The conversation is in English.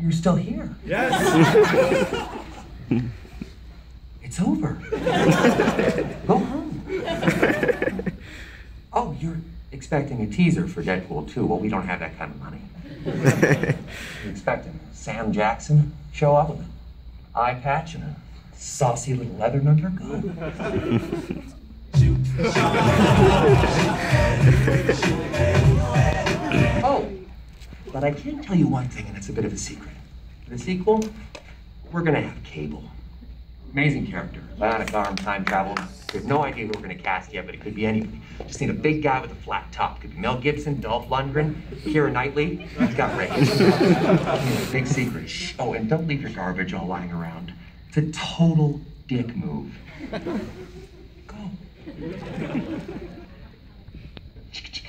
You're still here. Yes. It's over. Go home. Oh, you're expecting a teaser for Deadpool 2. Well, we don't have that kind of money. You're expecting Sam Jackson show up with an eye patch and a saucy little leather undercoat. oh, but I can tell you one thing, and it's a bit of a secret. The sequel, we're gonna have cable. Amazing character, bionic arm, time travel. We have no idea who we're gonna cast yet, but it could be anybody. Just need a big guy with a flat top. Could be Mel Gibson, Dolph Lundgren, Keira Knightley. He's got range. big secret. Shh. Oh, and don't leave your garbage all lying around. It's a total dick move. 치키치카